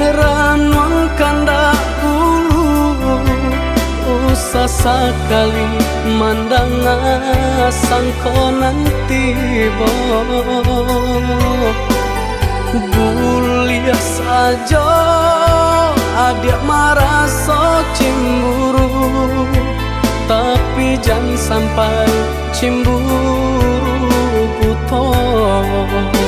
Ranuang kanda ulu Usah sekali mandang sangko nanti bo. Bulia saja adik so cemburu Tapi jangan sampai cemburu butuh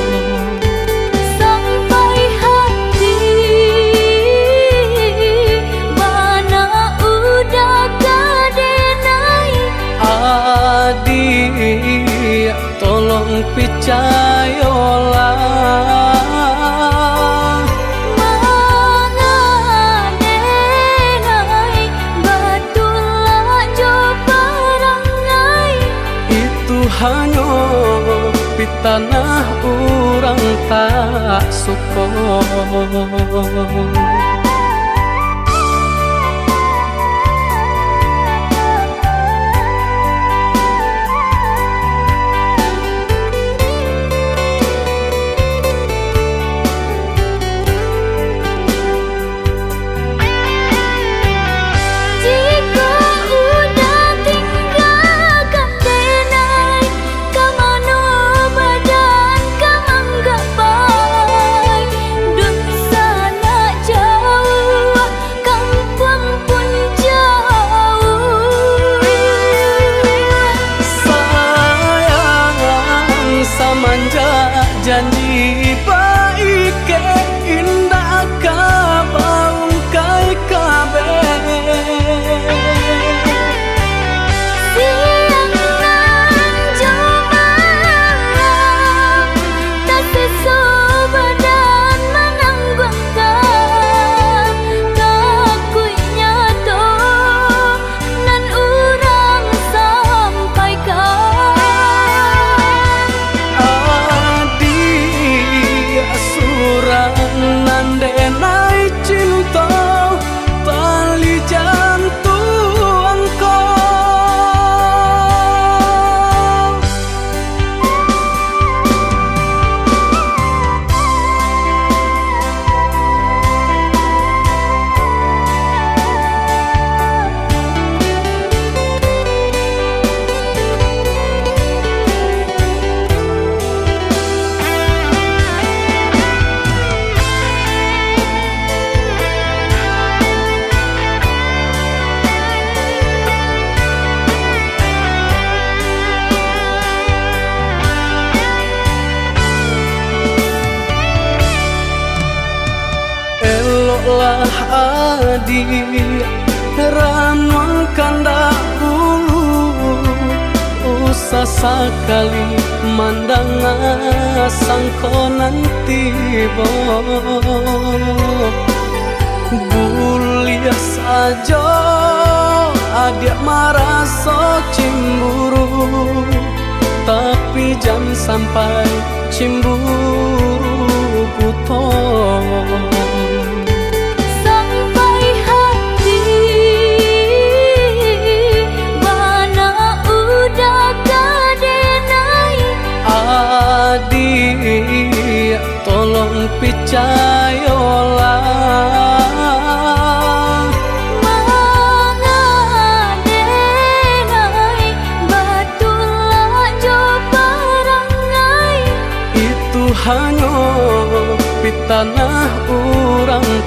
perangai. Itu hanya pitanah orang tak suka Usah sekali mandang sangko nanti bo Bulia saja adik marah so cemburu Tapi jangan sampai cemburu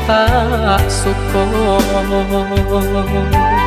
orang tak suka Jika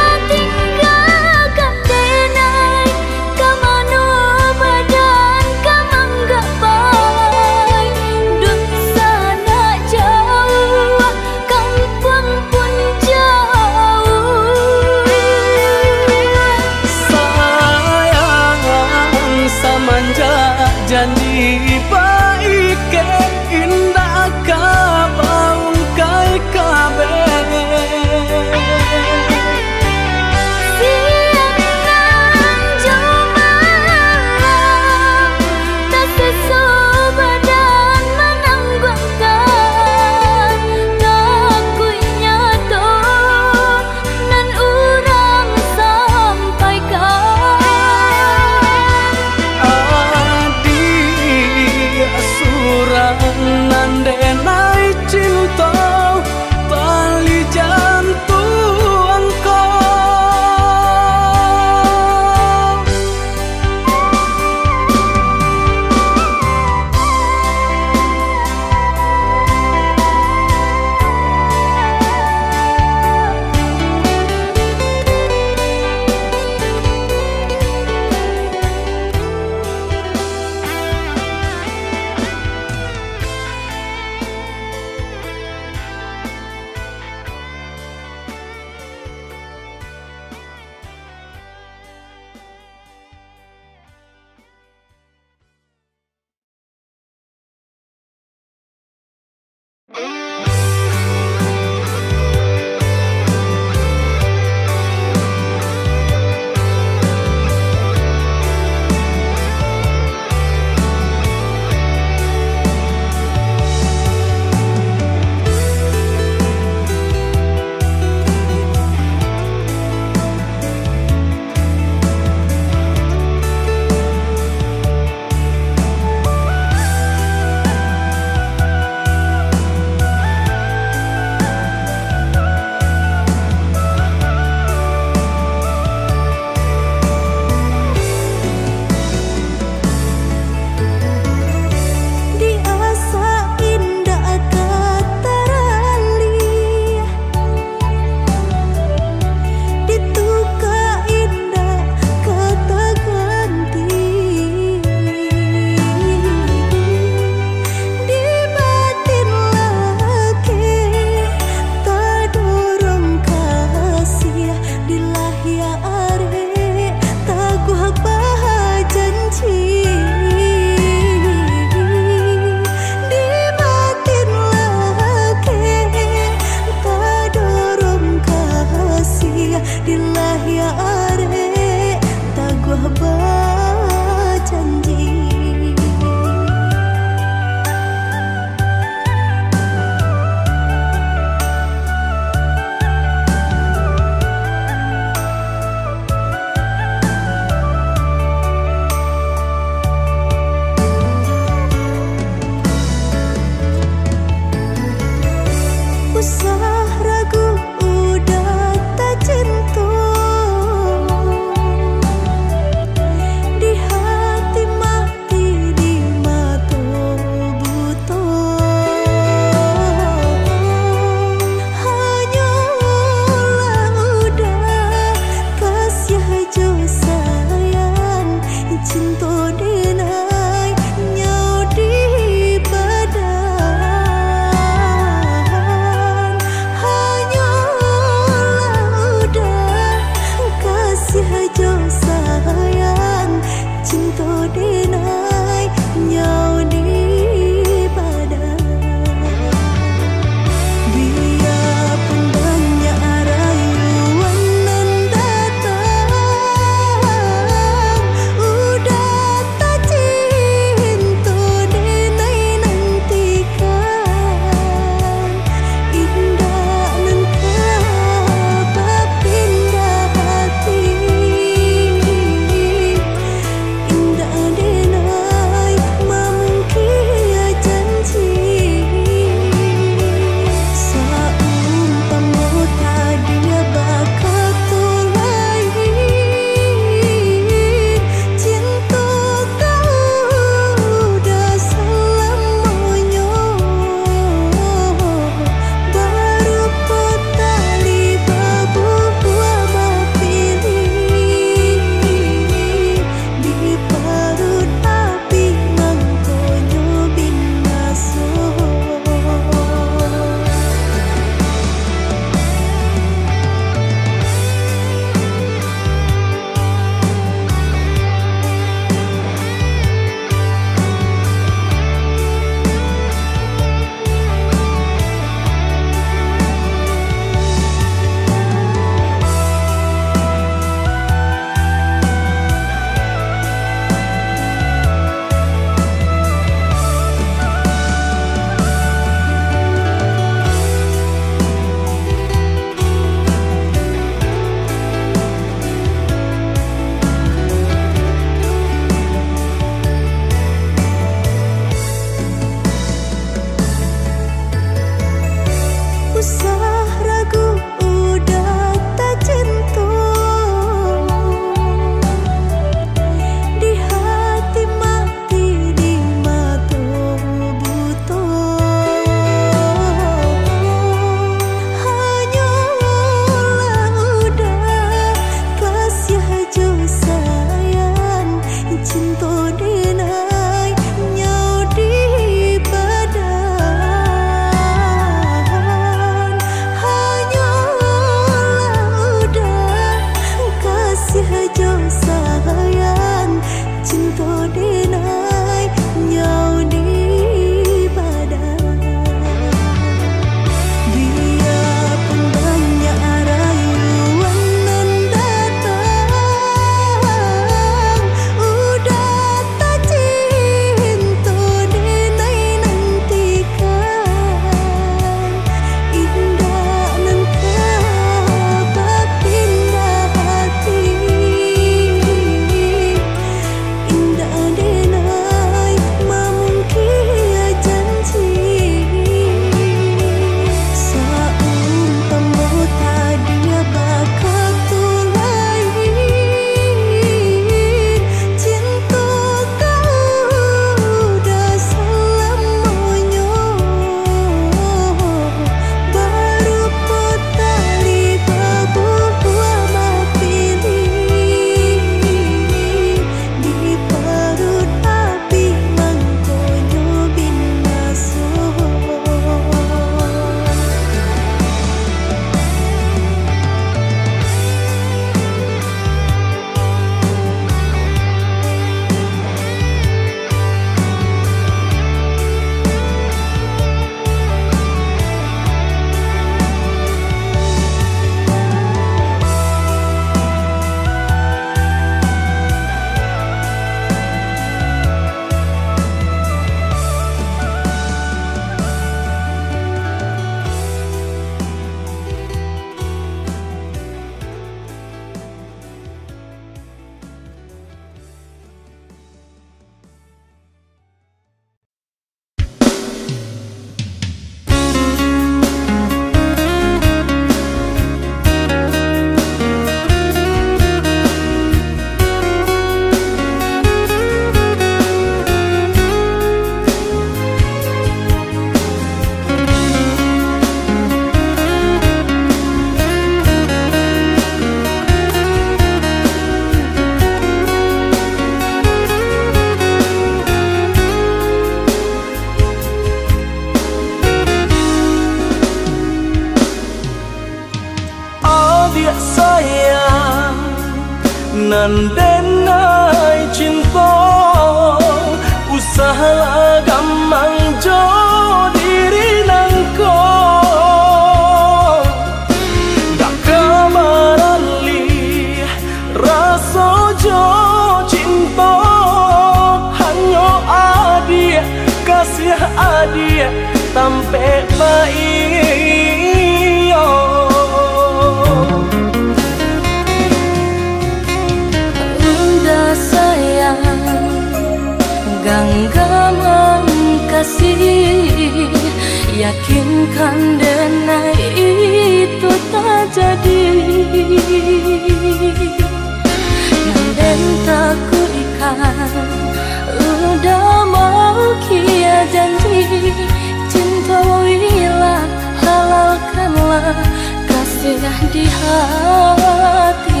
jengah di hati.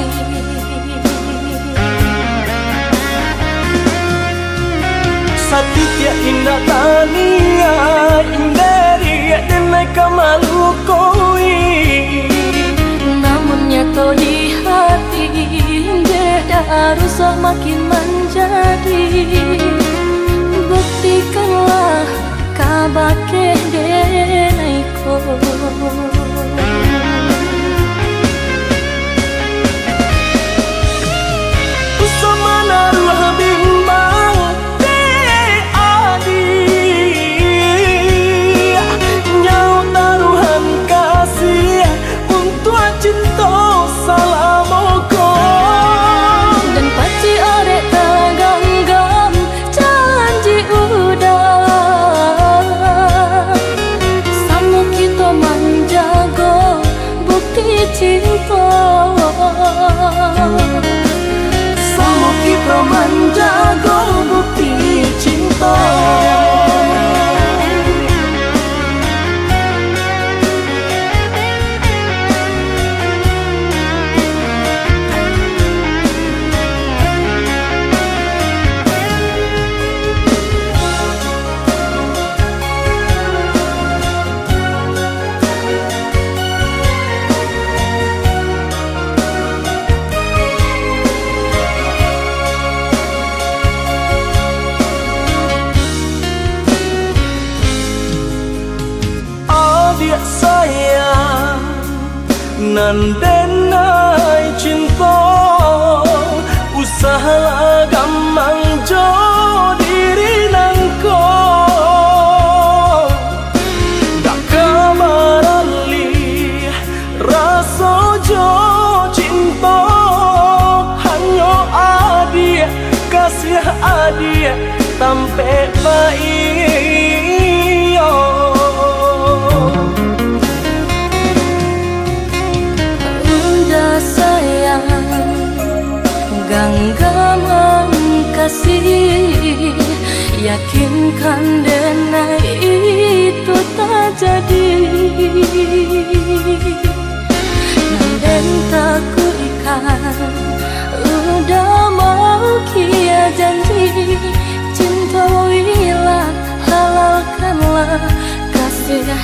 Satitya indah tania indari denai kamalu koi Namun nyato di hati Beda harus makin menjadi. Buktikanlah kabake denai koi another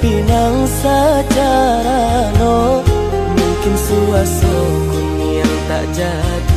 pinang secara no Mungkin suaso yang tak jadi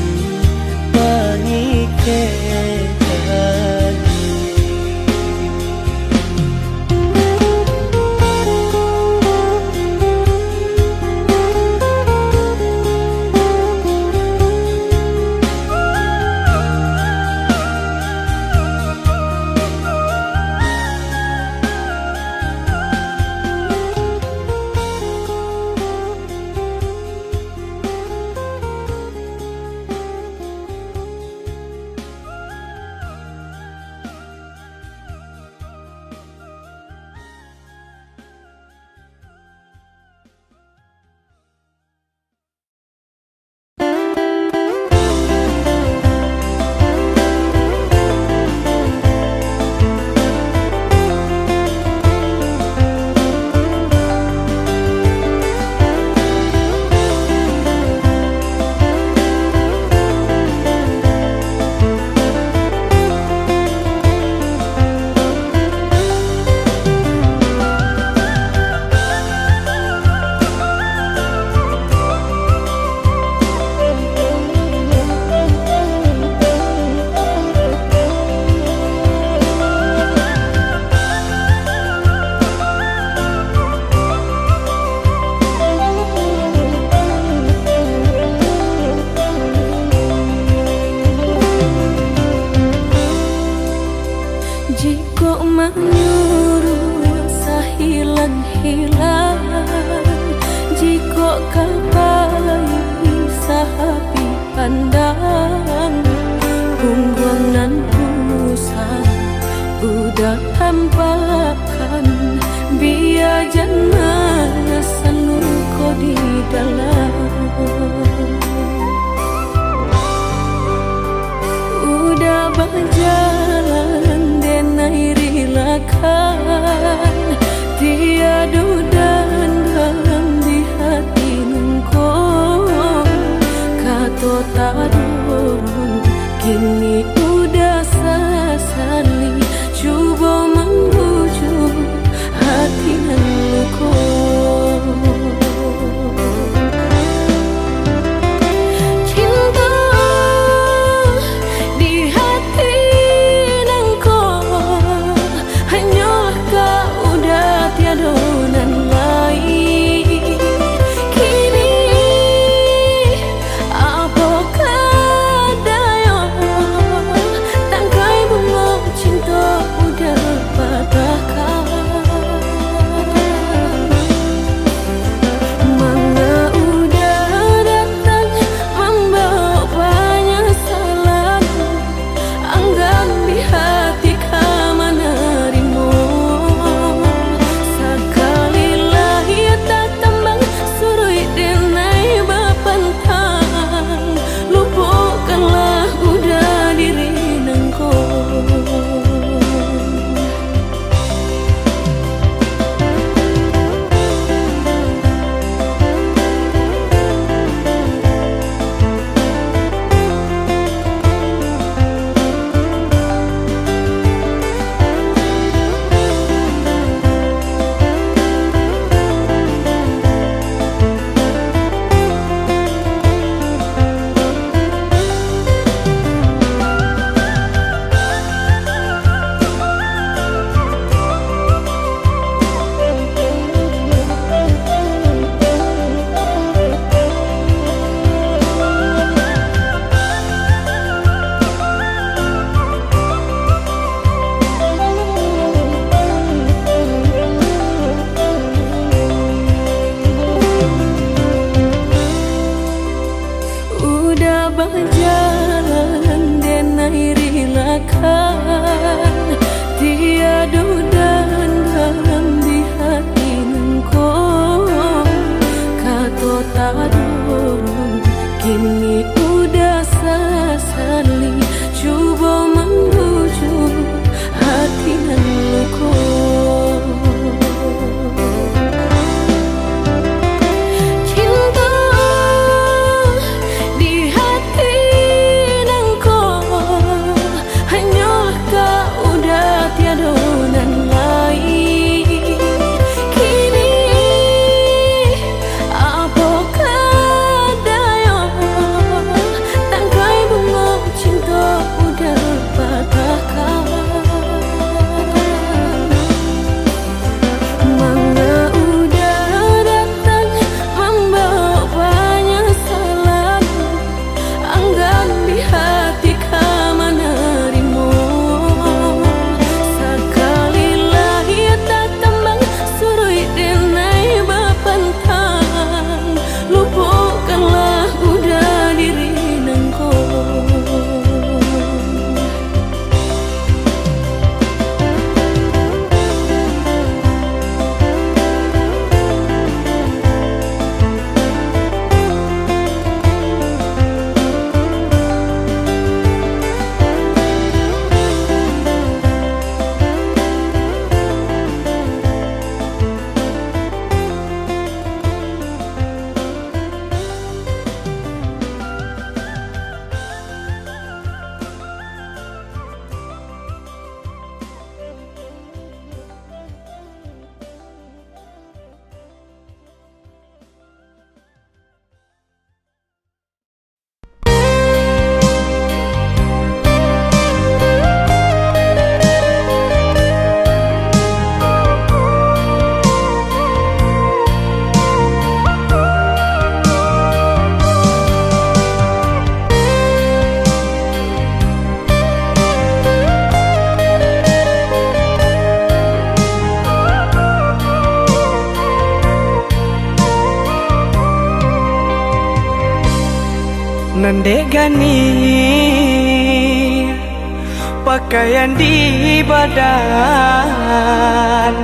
badan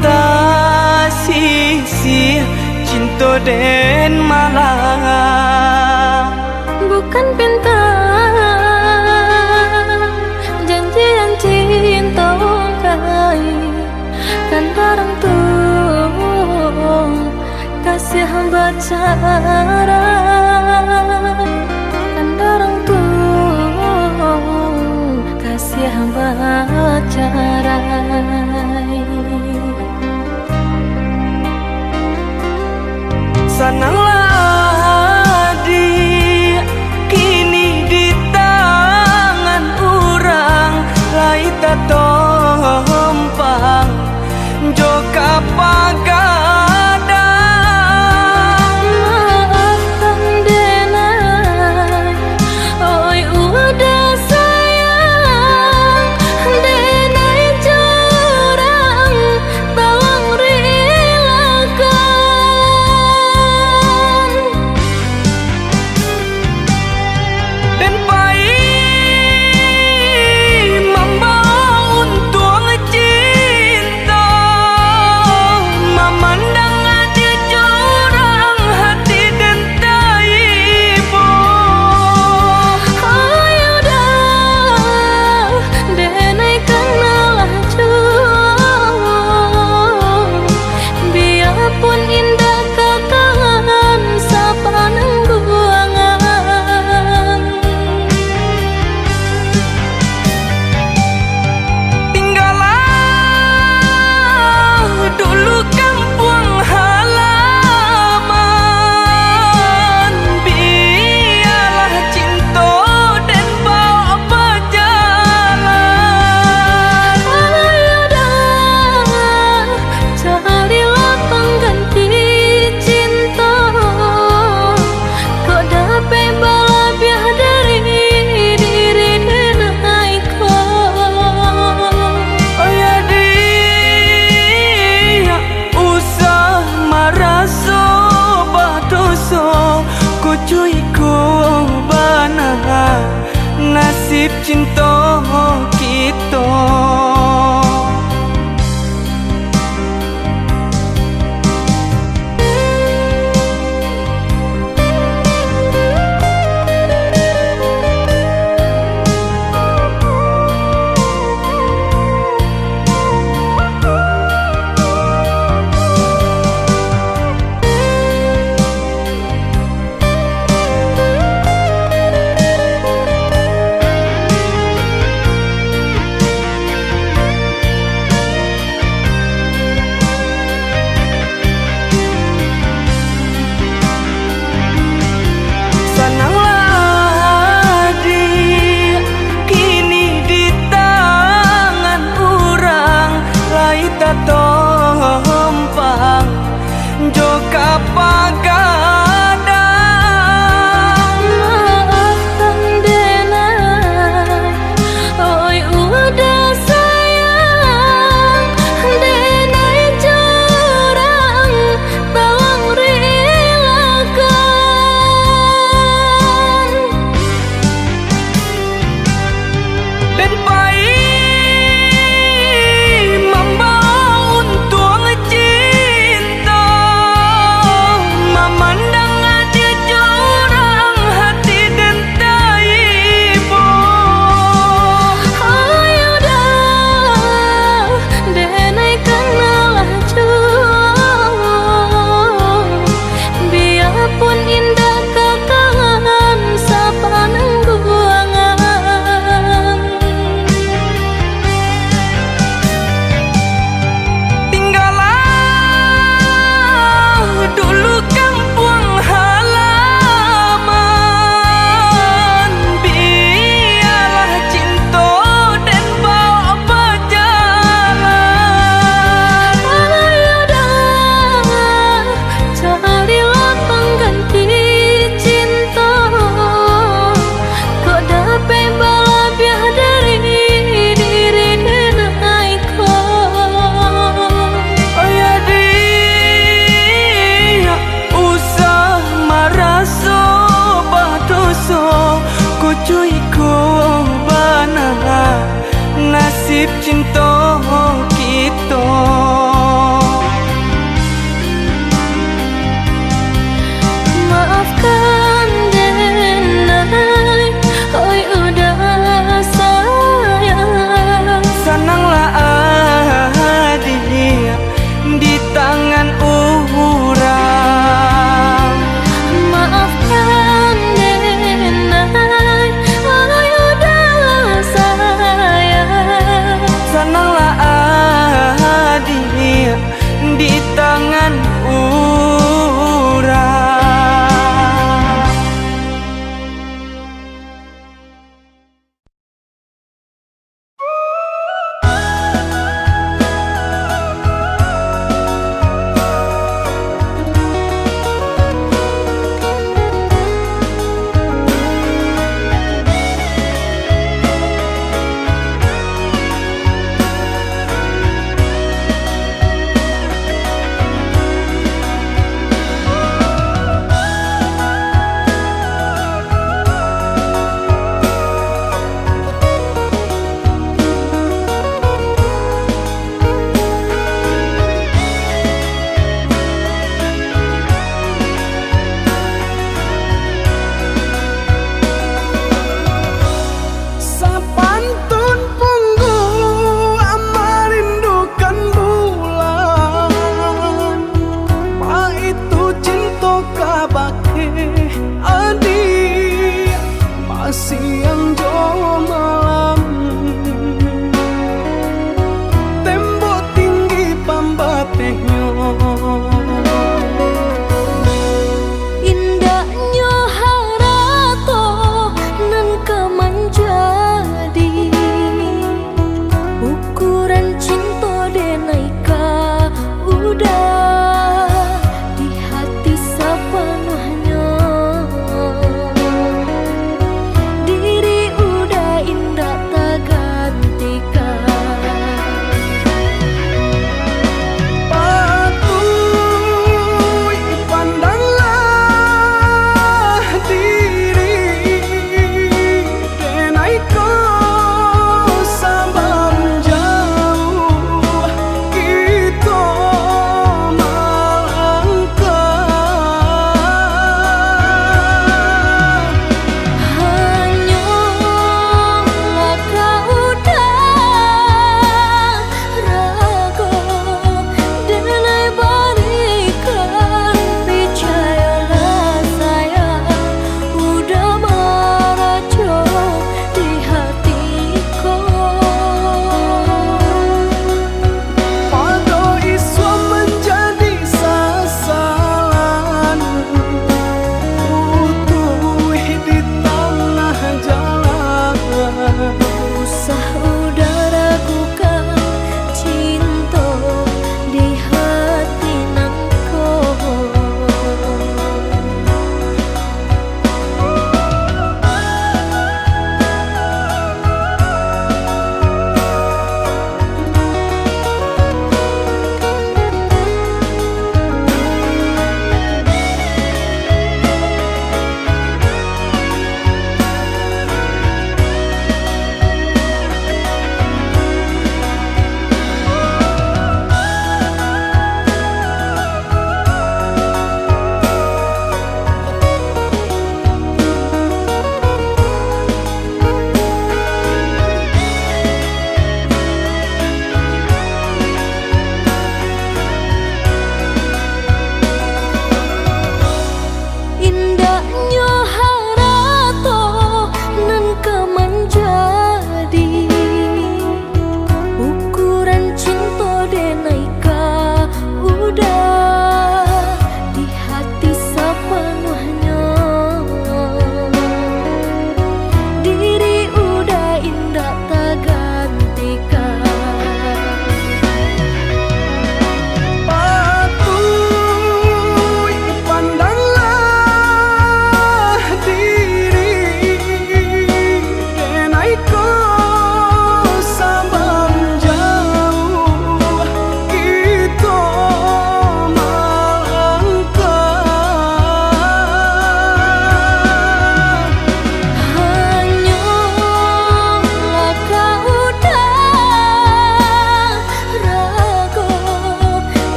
Tak sisi cinta dan malam. Bukan pinta Janjian cinta kai Kan darang tuh Kasih hamba cara Sananglah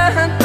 Hắn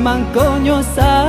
hati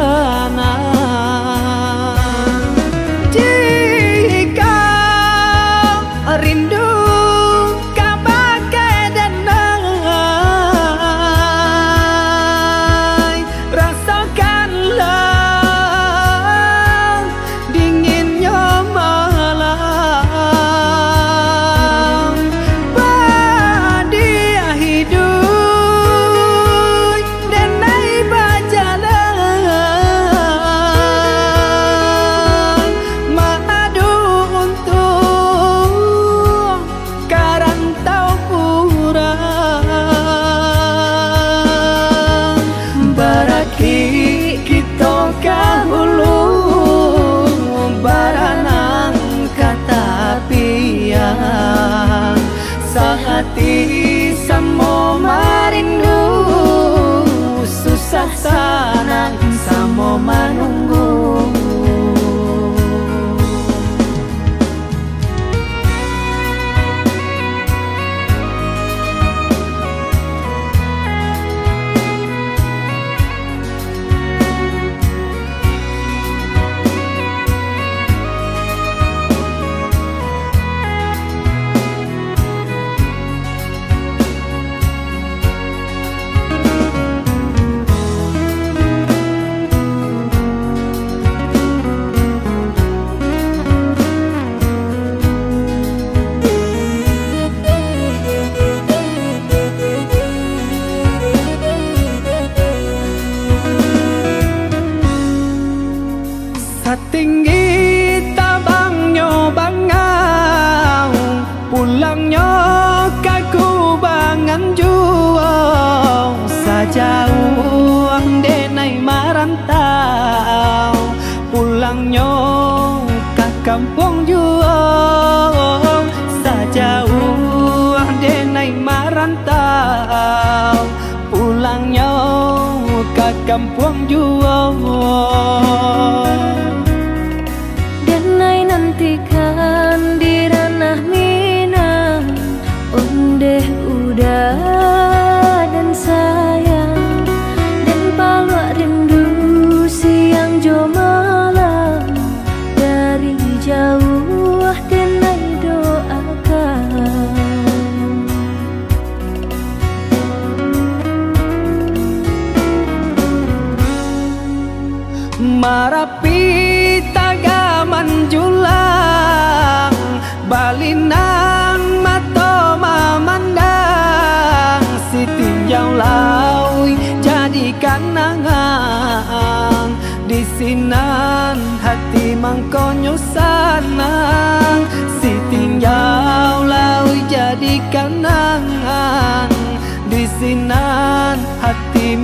我。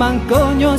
Hati mangkonyo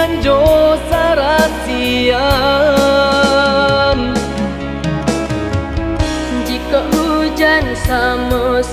Jauh sarasian Jika hujan sama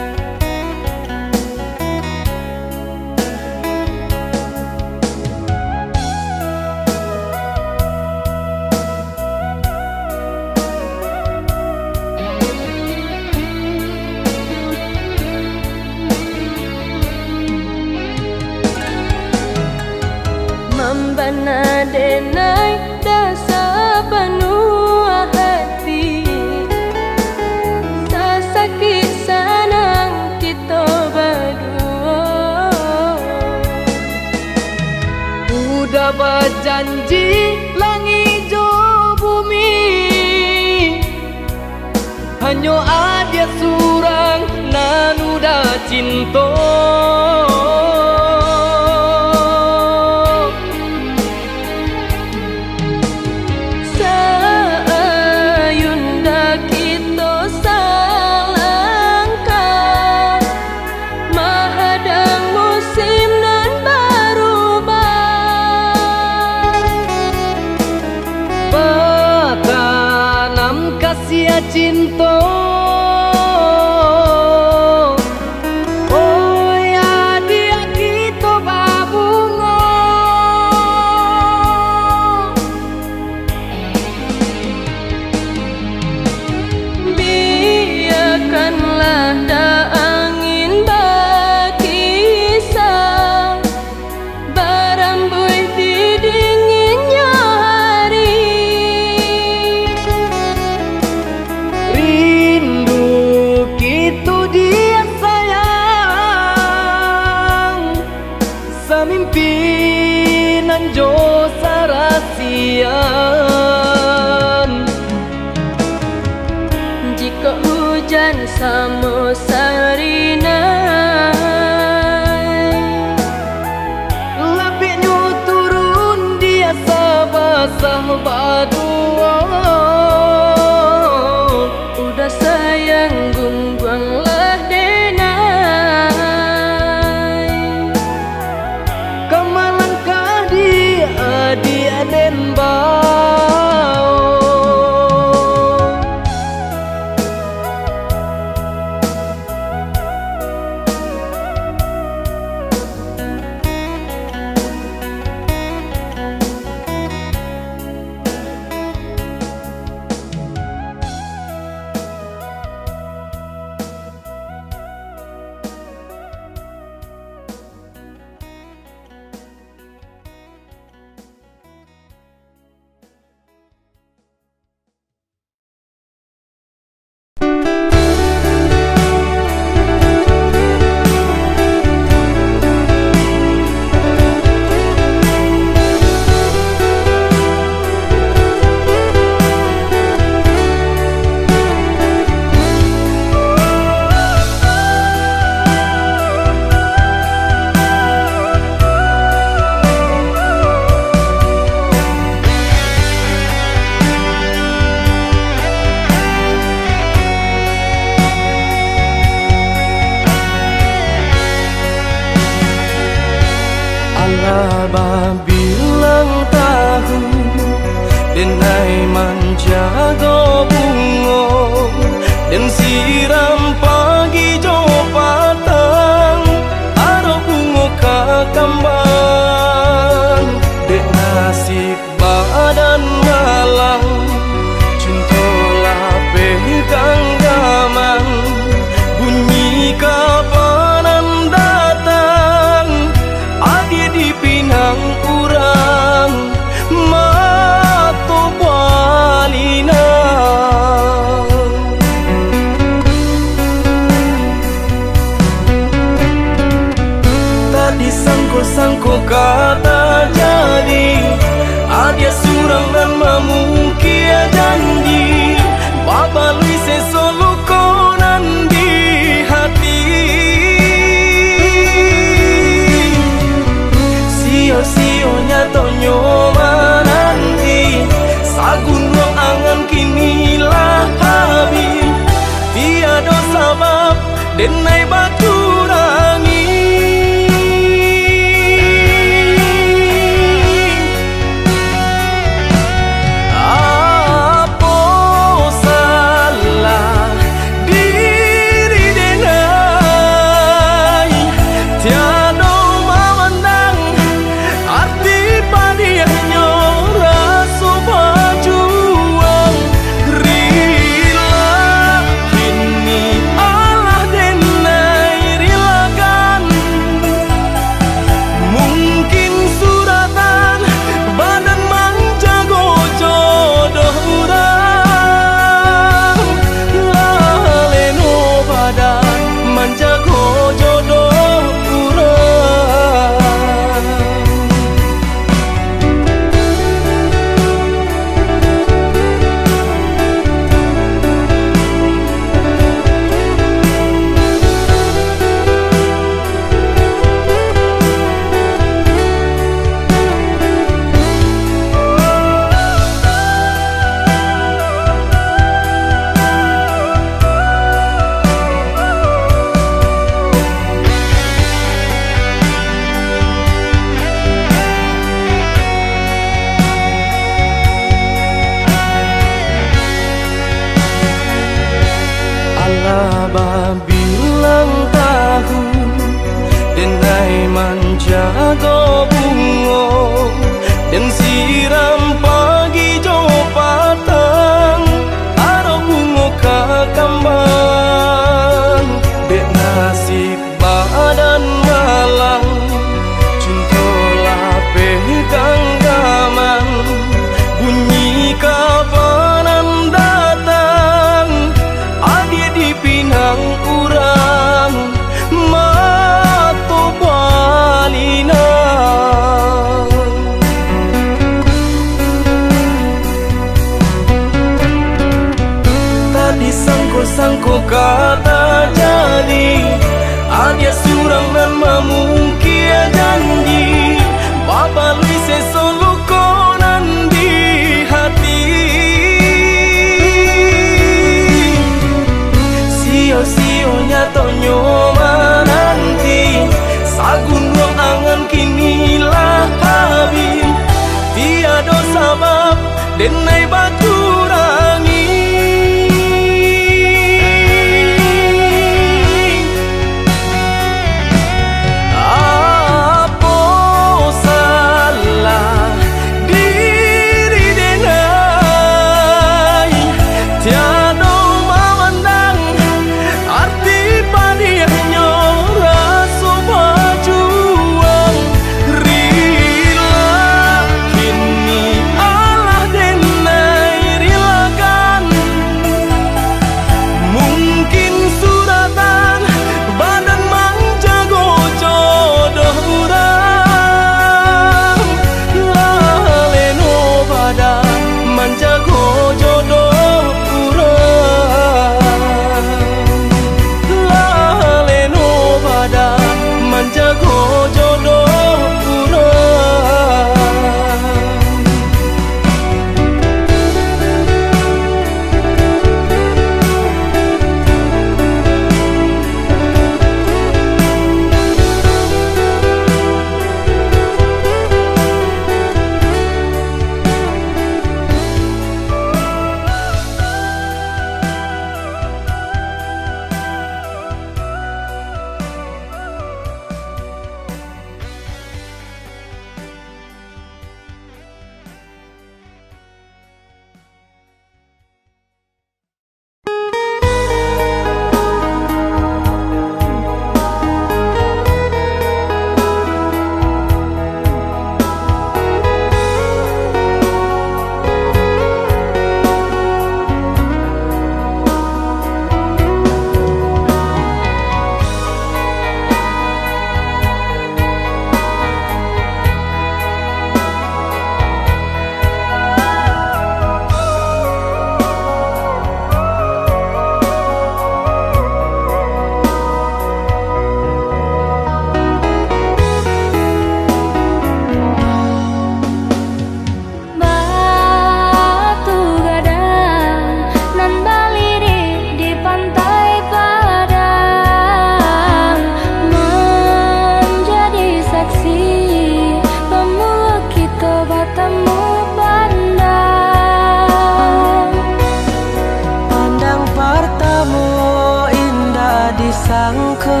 ke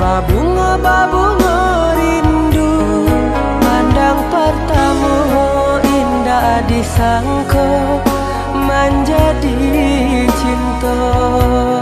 Babunga babunga rindu Pandang pertamu indah disangka Menjadi cinta.